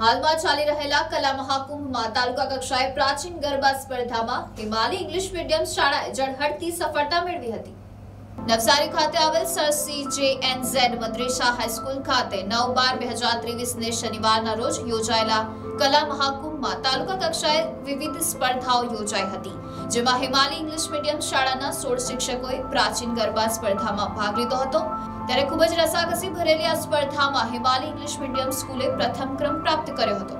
હાલમાં ચાલી રહેલા કલા મહાકુંભમાં તાલુકા કક્ષાએ પ્રાચીન ગરબા સ્પર્ધામાં હિમાલી ઇંગ્લિશ મીડિયમ શાળાએ ઝળહળતી સફળતા મેળવી હતી. નવસારી ખાતે આવેલ sir C J N Z Madressa high school ખાતે નવ બાર બે હજાર ત્રેવીસને શનિવારના રોજ યોજાયેલા કલા મહાકુંભમાં તાલુકા કક્ષાએ વિવિધ સ્પર્ધાઓ યોજાઈ હતી, જેમાં હિમાલી ઇંગ્લિશ મીડિયમ શાળાના સોળ શિક્ષકોએ પ્રાચીન ગરબા સ્પર્ધામાં ભાગ લીધો હતો. ત્યારે ખૂબ જ રસાકસી ભરેલી આ સ્પર્ધામાં હિમાલી ઇંગ્લિશ મીડિયમ સ્કૂલે પ્રથમ ક્રમ પ્રાપ્ત કર્યો હતો.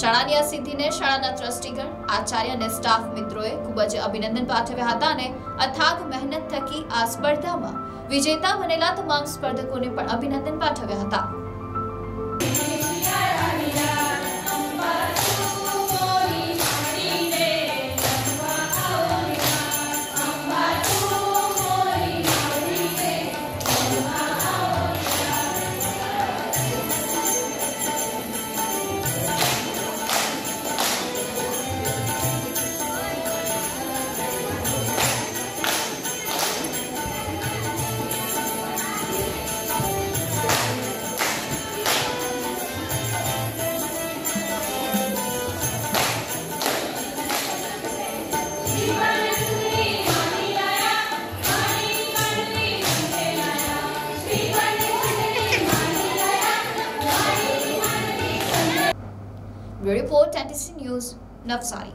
શાળાની આ સિદ્ધિને શાળાના ટ્રસ્ટીગણ, આચાર્ય અને સ્ટાફ મિત્રોએ ખૂબ જ અભિનંદન પાઠવ્યા હતા અને અથાગ મહેનત થકી આ સ્પર્ધામાં વિજેતા બનેલા તમામ સ્પર્ધકોને પણ અભિનંદન પાઠવ્યા હતા. The report and its news, sorry.